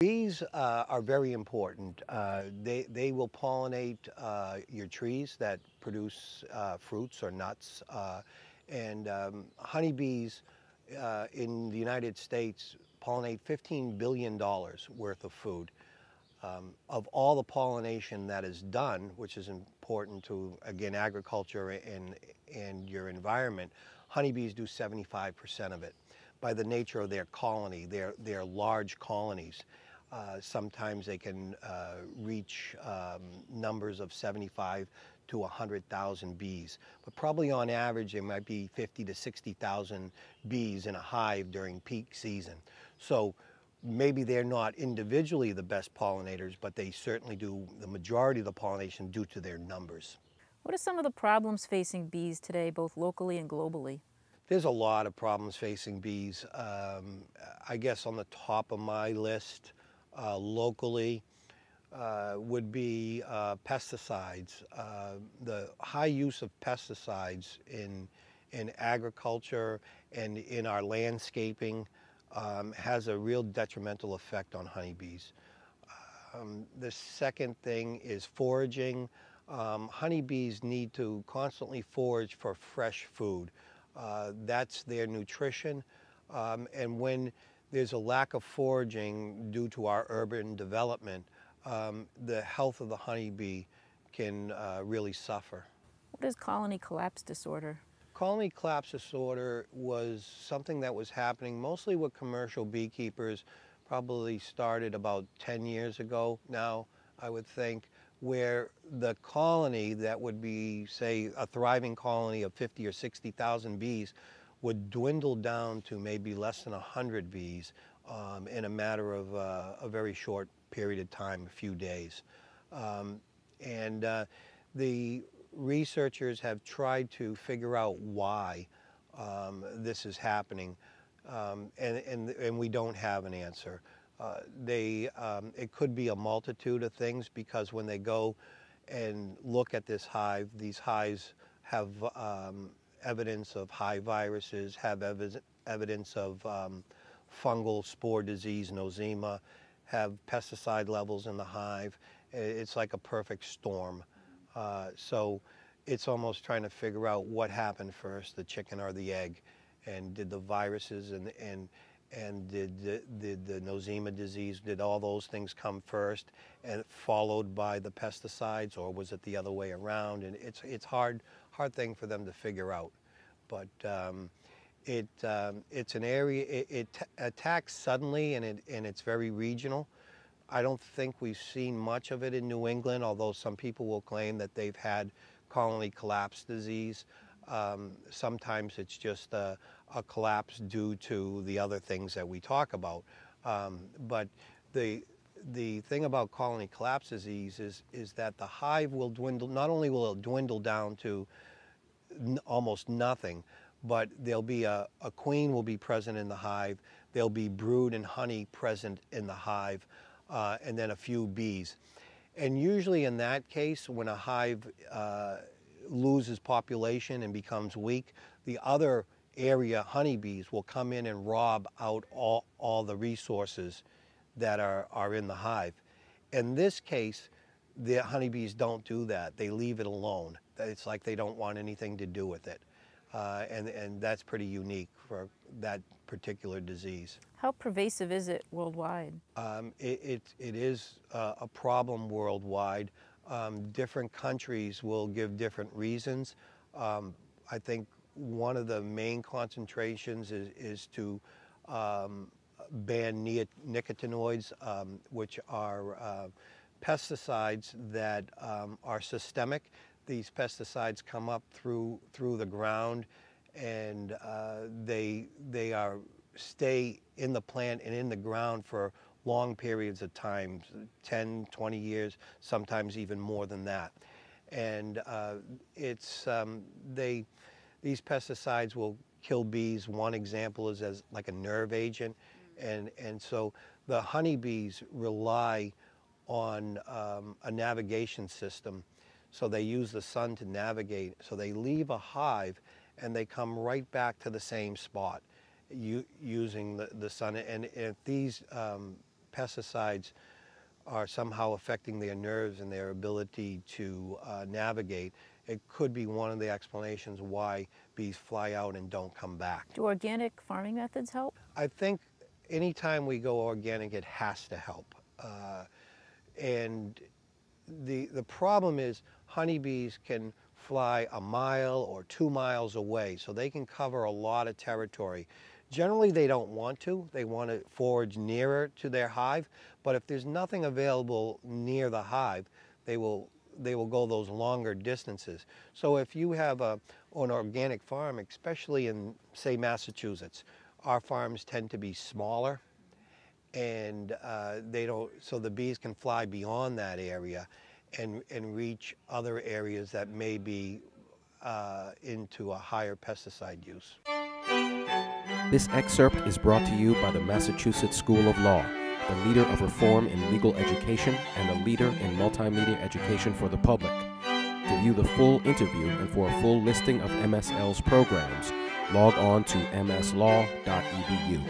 Bees uh, are very important. Uh, they, they will pollinate uh, your trees that produce uh, fruits or nuts. Uh, and um, honeybees uh, in the United States pollinate $15 billion worth of food. Um, of all the pollination that is done, which is important to, again, agriculture and, and your environment, honeybees do 75% of it by the nature of their colony. They're, they're large colonies. Uh, sometimes they can uh, reach um, numbers of 75 to 100,000 bees. But probably on average, there might be 50 to 60,000 bees in a hive during peak season. So maybe they're not individually the best pollinators, but they certainly do the majority of the pollination due to their numbers. What are some of the problems facing bees today, both locally and globally? There's a lot of problems facing bees. Um, I guess on the top of my list, locally uh, would be uh, pesticides. the high use of pesticides in, in agriculture and in our landscaping um, has a real detrimental effect on honeybees. Um, the second thing is foraging. Um, honeybees need to constantly forage for fresh food. Uh, that's their nutrition. Um, and when there's a lack of foraging due to our urban development, um, the health of the honeybee can uh, really suffer. What is colony collapse disorder? Colony collapse disorder was something that was happening mostly with commercial beekeepers, probably started about 10 years ago now, I would think, where the colony that would be, say, a thriving colony of 50 or 60,000 bees would dwindle down to maybe less than 100 bees um, in a matter of uh, a very short period of time, a few days. Um, and uh, the researchers have tried to figure out why um, this is happening, um, and, and, and we don't have an answer. Uh, they, um, it could be a multitude of things because when they go and look at this hive, these hives have um, evidence of high viruses, have ev evidence of um, fungal spore disease, nosema, have pesticide levels in the hive. It's like a perfect storm. Uh, so it's almost trying to figure out what happened first, the chicken or the egg, and did the viruses and, and, and did the, did the nosema disease, did all those things come first and followed by the pesticides, or was it the other way around? And it's, it's hard, hard thing for them to figure out. But um, it, um, it's an area, it, it attacks suddenly and, it, and it's very regional. I don't think we've seen much of it in New England, although some people will claim that they've had colony collapse disease. Um, sometimes it's just a, a, collapse due to the other things that we talk about. Um, but the, the thing about colony collapse disease is, is that the hive will dwindle, not only will it dwindle down to almost nothing, but there'll be a, a queen will be present in the hive, there'll be brood and honey present in the hive, uh, and then a few bees. And usually in that case, when a hive uh, loses population and becomes weak, the other area honeybees will come in and rob out all, all the resources that are, are in the hive. In this case, the honeybees don't do that. They leave it alone. It's like they don't want anything to do with it. Uh, and, and that's pretty unique for that particular disease. How pervasive is it worldwide? Um, it, it, it is uh, a problem worldwide. Um, different countries will give different reasons. Um, I think one of the main concentrations is, is to um, ban nicotinoids, um, which are uh, pesticides that um, are systemic. These pesticides come up through through the ground, and uh, they they are stay in the plant and in the ground for long periods of time 10 20 years sometimes even more than that. And uh, it's um, they these pesticides will kill bees. One example is as like a nerve agent and and so the honeybees rely on um, a navigation system. So they use the sun to navigate. So they leave a hive and they come right back to the same spot using the, the sun. And if these um, pesticides are somehow affecting their nerves and their ability to uh, navigate, it could be one of the explanations why bees fly out and don't come back. Do organic farming methods help? I think anytime we go organic, it has to help. Uh, and the, the problem is honeybees can fly a mile or two miles away, so they can cover a lot of territory. Generally, they don't want to. They want to forage nearer to their hive, but if there's nothing available near the hive, they will, they will go those longer distances. So if you have a, an organic farm, especially in, say, Massachusetts, our farms tend to be smaller and uh, they don't, so the bees can fly beyond that area and, and reach other areas that may be uh, into a higher pesticide use. This excerpt is brought to you by the Massachusetts School of Law, the leader of reform in legal education and a leader in multimedia education for the public. To view the full interview and for a full listing of MSL's programs, log on to mslaw.edu.